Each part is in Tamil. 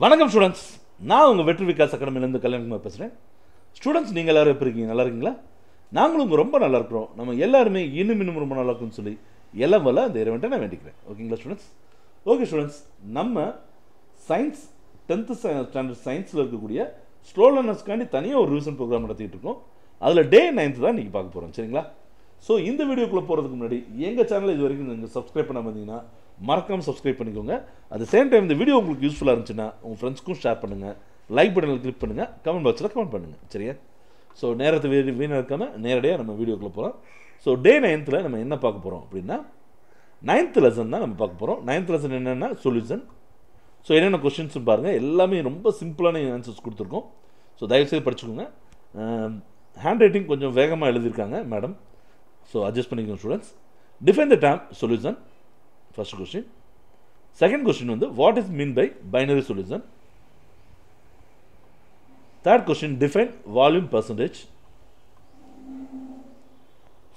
வணக்கம் ஸ்டூடெண்ட்ஸ் நான் உங்கள் வெற்றி விகாஸ் அகாடமிலேருந்து கல்யாணகுமார் பேசுகிறேன் ஸ்டூடெண்ட்ஸ் நீங்கள் எல்லோரும் எப்படி இருக்கீங்க? நல்லா இருக்கீங்களா? நாங்களும் ரொம்ப நல்லா இருக்கிறோம். நம்ம எல்லாருமே இன்னும் இன்னும் ரொம்ப நல்லா இருக்கும்னு சொல்லி எல்லாம் வல்ல அந்த இறைவன்ட்ட நான் வேண்டிக்கிறேன். ஓகேங்களா ஸ்டூடெண்ட்ஸ் ஓகே ஸ்டூடெண்ட்ஸ் நம்ம சயின்ஸ் டென்த்து ஸ்டாண்டர்ட் சயின்ஸில் இருக்கக்கூடிய ஸ்லோ லேர்னர்ஸ்க்காண்டி தனியாக ஒரு ரிவிஷன் ப்ரோக்ராம் நடத்திட்டு இருக்கோம். அதில் டே நைன்த்து தான் இன்றைக்கி பார்க்க போகிறோம் சரிங்களா? ஸோ இந்த வீடியோக்குள்ளே போகிறதுக்கு முன்னாடி எங்கள் சேனலை இது வரைக்கும் நீங்கள் சப்ஸ்கிரைப் பண்ண பார்த்தீங்கன்னா மறக்காமல் சப்ஸ்கிரைப் பண்ணிக்கோங்க. அட் சேம் டைம் இந்த வீடியோ உங்களுக்கு யூஸ்ஃபுல்லாக இருந்துச்சுன்னா உங்கள் ஃப்ரெண்ட்ஸ்க்கும் ஷேர் பண்ணுங்கள் லைக் பட்டனில் கிளிக் பண்ணுங்கள் கமெண்ட் பாக்ஸில் கமெண்ட் பண்ணுங்கள் சரியா? ஸோ நேரத்தை வீண் வீணாக்காமல் நேரடியாக நம்ம வீடியோக்குள்ளே போகிறோம் ஸோ டே நைன்த்தில் நம்ம என்ன பார்க்க போகிறோம் அப்படின்னா நைன்த் லெசன் தான் நம்ம பார்க்க போகிறோம் நைன்த் லெசன் என்னென்னா சொல்யூஷன் ஸோ என்னென்ன கொஷின்ஸ் பாருங்கள் எல்லாமே ரொம்ப சிம்பிளான ஆன்சர்ஸ் கொடுத்துருக்கோம். ஸோ தயவுசெய்து படிச்சுக்கோங்க. Um, ஹேண்ட் ரைட்டிங் கொஞ்சம் வேகமாக எழுதியிருக்காங்க மேடம் ஸோ அட்ஜஸ்ட் பண்ணிக்கோங்க students define the term solution first question second question வந்து what is mean by binary solution third question define volume percentage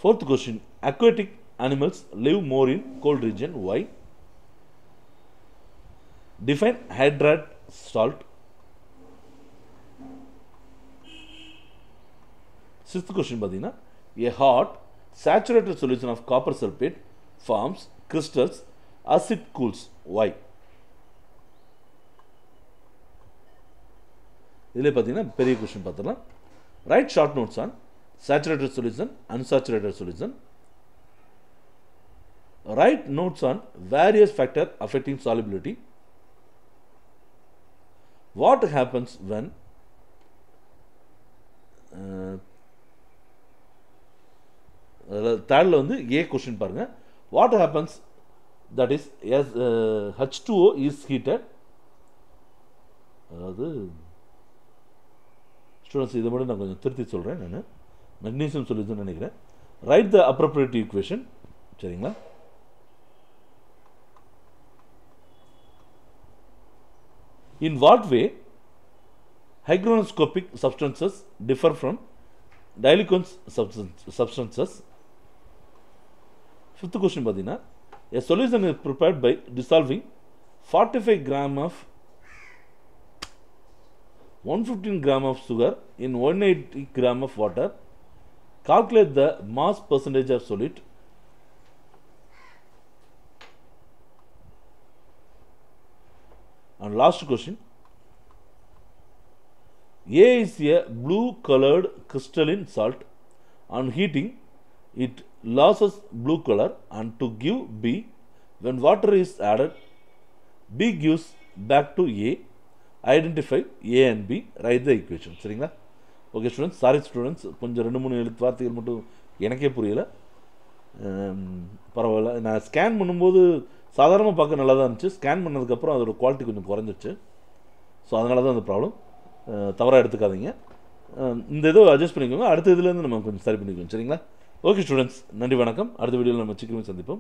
fourth question aquatic animals live more in cold region why define hydrate salt sixth question பார்த்தீங்கன்னா a hot saturated solution of copper sulfate forms crystals as it cools why இதில் பார்த்தீங்கன்னா பெரிய கொஸ்டின் பார்த்துடலாம் write short notes on saturated solution unsaturated solution write notes on various factors affecting solubility what happens when தேர்டில் வந்து ஏ கொஸ்டின் பாருங்கள் what happens that is S H two O is heated அதாவது ஸ்டூடெண்ட்ஸ் இதை மட்டும் நான் கொஞ்சம் திருத்தி சொல்கிறேன் நான். மெக்னீசியம் சொல்லிதுன்னு நினைக்கிறேன். ரைட் த அப்ரோப்ரியேட் ஈக்குவேஷன் சரிங்களா? In what way hygroscopic substances differ from dilicons substances? Fifth question பார்த்தீங்கன்னா a solution is prepared by dissolving 45 gram of 115 gram of sugar in 180 gram of water. Calculate the mass percentage of solid and last question. A is a blue colored crystalline salt. On heating, it loses blue color and to give B, when water is added, B gives back to A. Identify A and B. Write the equation. சரிங்களா? ஓகே ஸ்டூடெண்ட்ஸ் சாரி ஸ்டூடெண்ட்ஸ் கொஞ்சம் ரெண்டு மூணு எழுத்து வார்த்தைகள் மட்டும் எனக்கே புரியல. பரவாயில்ல. நான் ஸ்கேன் பண்ணும்போது சாதாரணமாக பார்க்க நல்லா தான் இருந்துச்சு. ஸ்கேன் பண்ணதுக்கப்புறம் அதோட குவாலிட்டி கொஞ்சம் குறைஞ்சிருச்சு. ஸோ அதனால தான் அந்த ப்ராப்ளம் தவறாக எடுத்துக்காதீங்க. இந்த இதை அட்ஜஸ்ட் பண்ணிக்கோங்க. அடுத்த இதுலேருந்து நம்ம கொஞ்சம் சரி பண்ணிக்கோங்க. சரிங்களா? ஓகே ஸ்டூடெண்ட்ஸ் நன்றி வணக்கம். அடுத்த வீடியோவில் நம்ம சீக்கிரமே சந்திப்போம்.